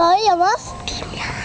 と思い。